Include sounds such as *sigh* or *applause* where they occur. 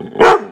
Yeah. *laughs*